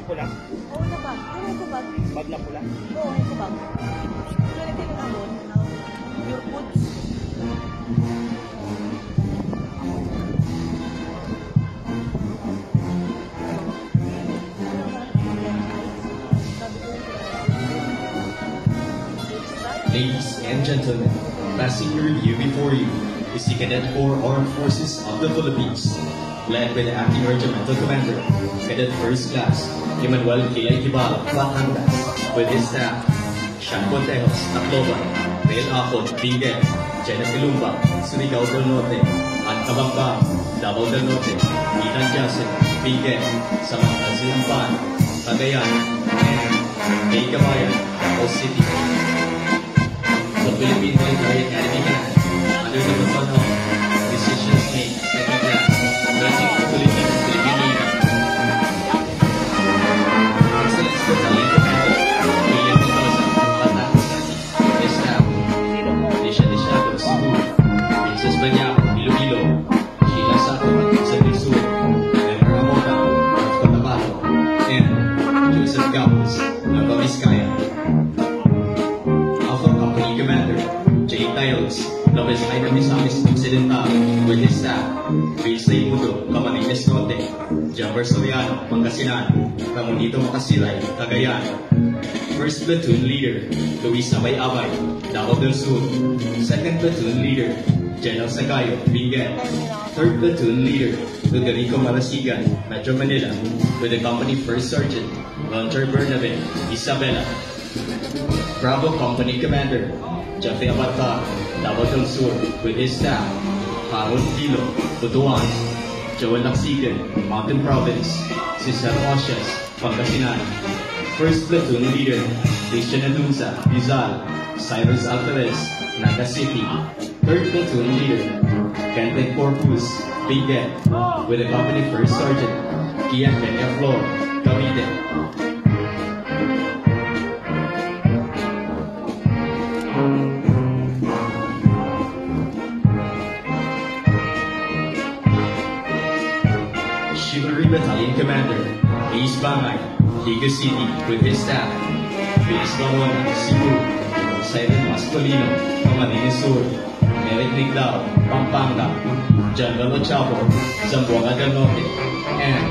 Oo na bag. Bag. Na. Oo, eco bag. Foods. Ladies and gentlemen, passing the review before you is the Cadet Corps Armed Forces of the Philippines, led by the Acting Regimental Commander, Cadet First Class, Emmanuel K. Kibala, Batangas, with his staff, Sean Contejos, Tacloban, Rael Acon, Benguet, Janet Ilumba, Surigao del Norte, at Kabambang, Davao del Norte, Ethan Jason, Benguet, Samantha Silampan, Cagayan, and May Kabayan, Davao City. The Philippine Military Academy under the baton of Decision Snake, second class, Blessing the Jaime Misamis Occidental, staff, Luis Raimundo, Camarines Norte, Jumper Soriano, Pangasinan, Ramonito Macasilay, Cagayan, First Platoon Leader, Luis Abay Abay, Davao del Sur, Second Platoon Leader, General Sagayo, Benguet, Third Platoon Leader, Rodrigo Marasigan, Metro Manila, with the company First Sergeant, Launcher Bernabe, Isabela, Bravo Company Commander, Jeffrey Abarca, Del Sur, with his staff, Harold Dilo, Butuan, Joel Laksigan, Mountain Province, Cesar Osias, Pangasinan, First Platoon Leader, Christian Adunza, Rizal, Cyrus Alvarez, Naga City, Third Platoon Leader, Kenton Corpus, Benguet, with the company First Sergeant, Kian Peña Flor, Cavite, Battalion Commander, East Bangay, Ligao City, with his staff, Felix Barona, Cebu, Simon Mascolino, Camarines Sur, Eric Nigdao, Pampanga, General Ochapo, Zamboanga del Norte, and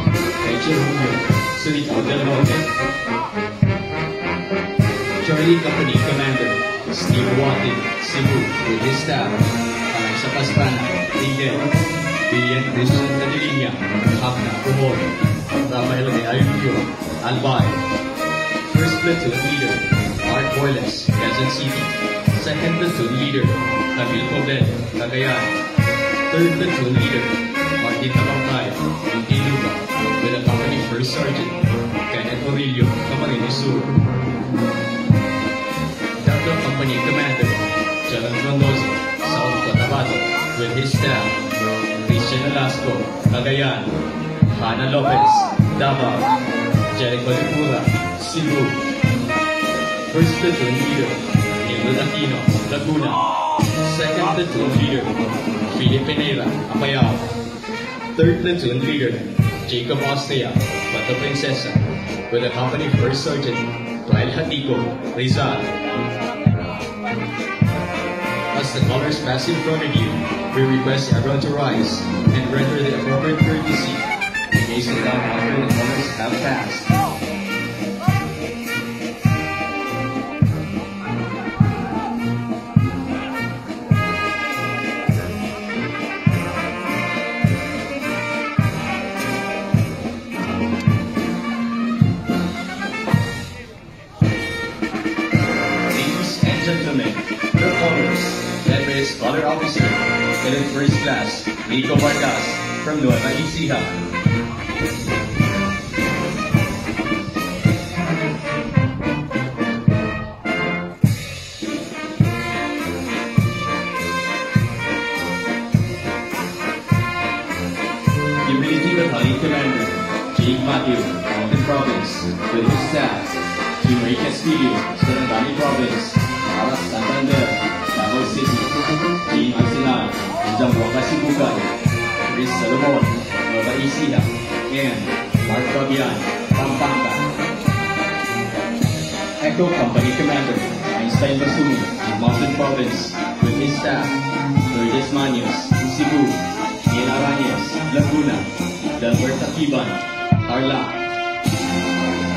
Rachel Rubio, Surigao del Norte. Charlie Company Commander, Steve Watin, Cebu, with his staff, Alexa Pastrana, Miguel, Christian Cadilinia, Hapna Kumor, Rafael de Ayuyo, Albay. First Platoon Leader, Mark Boyles, Quezon City. Second Platoon Leader, Camille Cobel, Cagayan. Third Platoon Leader, Martin Tabampay, Muntinlupa, with the company First Sergeant, Kenneth Orillo, Camarines Sur. Delta Company Commander, Jalan Rondozo, South Cotabato, with his staff, Christian Alasco, Cagayan, Hannah Lopez, Davao, Jericho Lipura, Cebu. First Platoon Leader, Nilo Aquino, Laguna. Second Platoon Leader, Philip Pereira, Apayao. Third Platoon Leader, Jacob Austria, Puerto Princesa, with the company First Sergeant, Rael Hatico, Rizal. As the colors pass in front of you, we request everyone to rise and render the appropriate courtesy in case the down after the colors have passed. Ladies and gentlemen, your honors, his father officer, Cadet First Class, Nico Vargas, from Nueva Ecija. Commander Province, with his staff, Team Ray Castillo, Sarangani Province, Aras Santander, City, Team Arsenal, Zamboanga Sibugay, Chris Salomon, Nueva Ecija, and Mark Fabian, Pampanga. Echo Company Commander Einstein Basumi, Mountain Province, with his staff, Lourdes Manos, Cebu, Ian Arañez, Laguna, Delbert Takiban, Tarlac.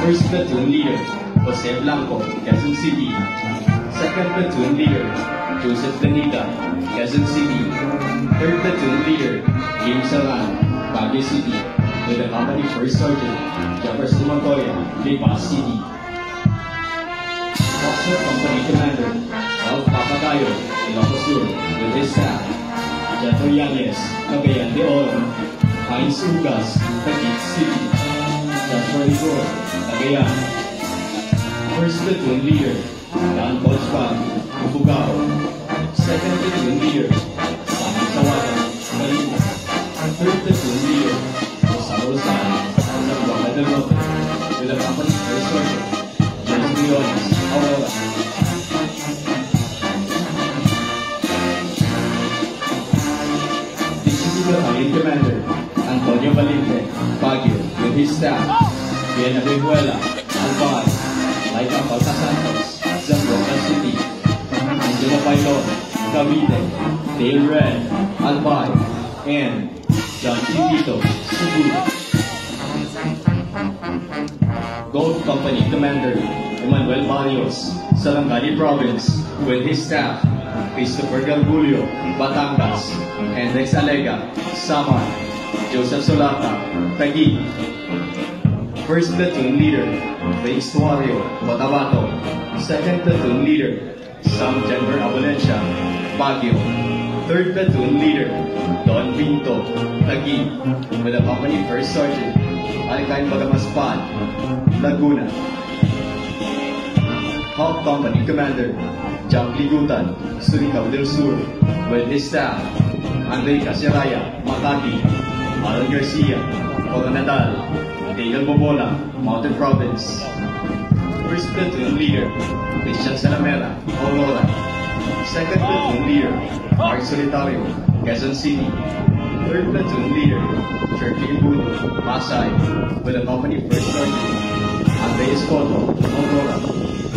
First Platoon Leader, Jose Blanco, Quezon City. Second Platoon Leader, Joseph Danita, Quezon City. Third Platoon Leader, James Saran, Baguio City, with the company First Sergeant, Jefferson Montoya, Lipas City. Officer Company Commander, Ralph Papagayo, Ilocos Sur, with his staff, Jeto Yanes, Cagayan de Oro, Heinz Ugas, Taguig City, Rigor, Cagayan. First Platoon Leader, Dan Bolspan, Ifugao. Second Platoon Leader, Sami Sawada, Malina. Third Platoon Leader, Rosado San, Zamboanga del Norte, with the company the Battalion Commander, Antonio Valente, Baguio, with his staff, Bien Abejuela, Albay, Laika Falta Santos, Bailon, Cavite, Red, Albay, and John Chiquito, Cebu. Gold Company Commander Emmanuel Barrios, Sarangani Province, with his staff, Christopher Garbulio, Batangas, Hendrix Alega, Samar, Joseph Solata, Taguig. First Platoon Leader, Reyes Tuario, Cotabato. Second Platoon Leader, Sam Jennifer Avalentia, Baguio. Third Platoon Leader, Don Pinto, Taguig, with the company First Sergeant, Alcain Bagamaspan, Laguna. Hawk Company Commander, Jack Ligutan, Surigao del Sur, with his staff, Andre Casiraya, Makati, Aaron Garcia, Coronadal, Daniel Bobola, Mountain Province. First Platoon Leader, Christian Salamera, Aurora. Second Platoon Leader, Mark Solitario, Quezon City. Third Platoon Leader, Cherky Ibudo, Pasay, with the company First Sergeant, Andre Escoto, Aurora.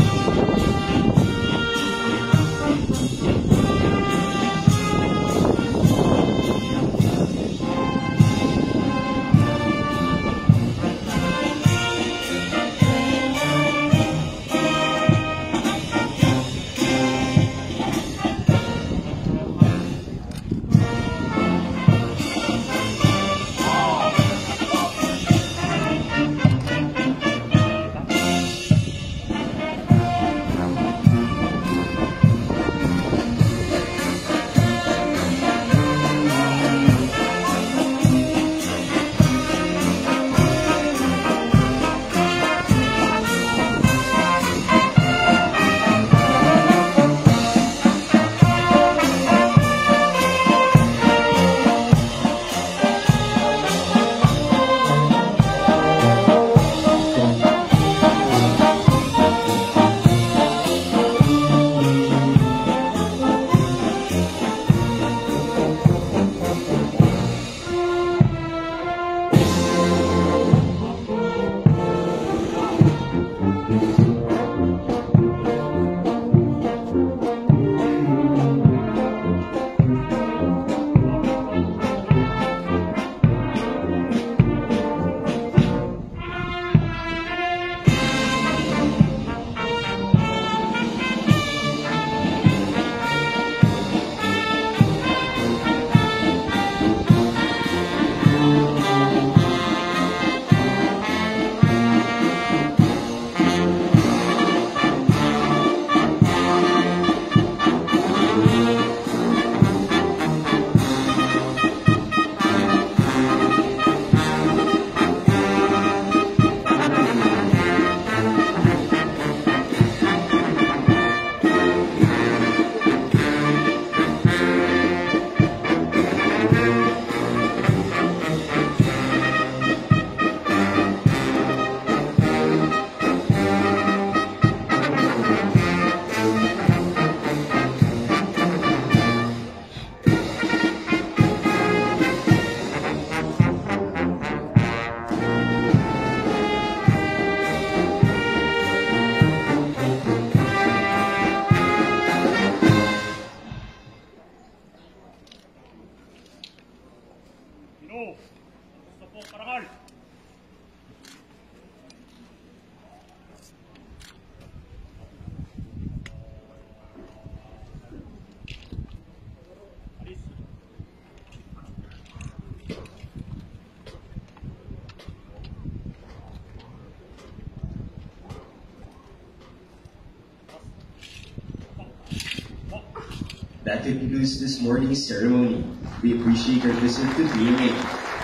That concludes this morning's ceremony. We appreciate your visit to PMA.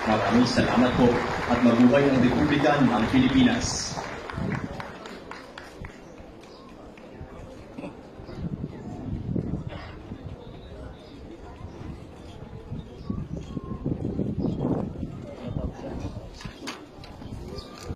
Maraming salamat po at mabuhay ang Republika ng Pilipinas.